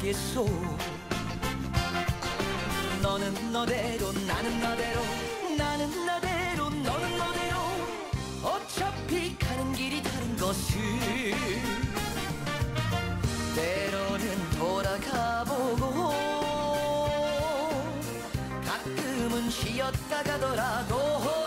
가겠소. 너는 너대로 나는 나대로 나는 나대로 너는 너대로 어차피 가는 길이 다른 것을. 때로는 돌아가 보고 가끔은 쉬었다 가더라도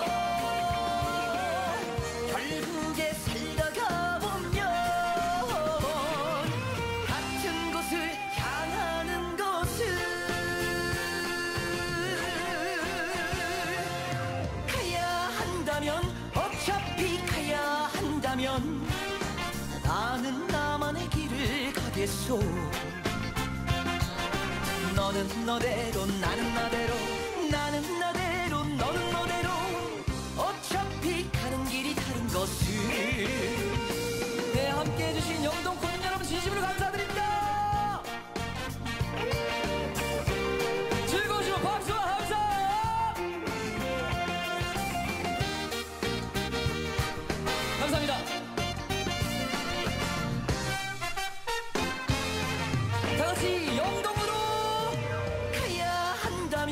가겠소 너는 너대로 나는 나대로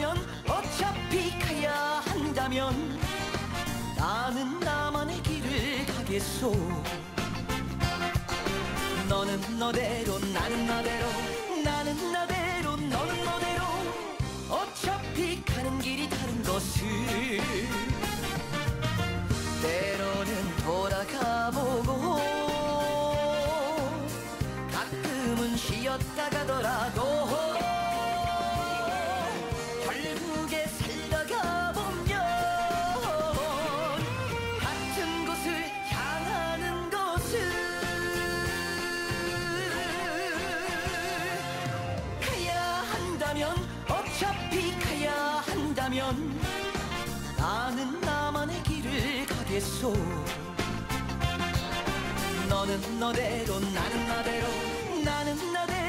한다면 어차피 가야 한다면 나는 나만의 길을 가겠소. 너는 너대로 나는 나대로 나는 나대로 너는 너대로 어차피 가는 길이 다른 것을 때로는 돌아가 보고 가끔은 쉬었다 가 가면 나는 나만의 길을 가겠소. 너는 너대로 나는 나대로 나는 나대로.